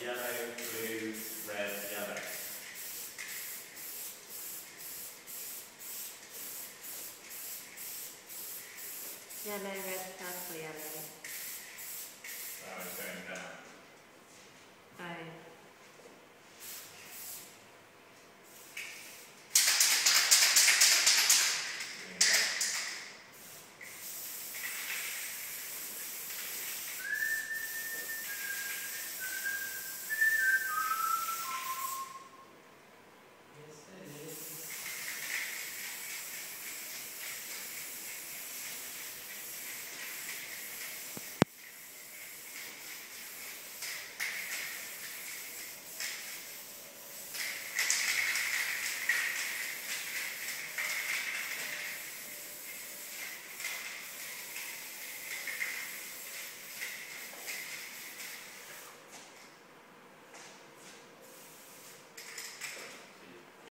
yellow, blue, red, yellow. Yellow, red purple, yellow. That was going down.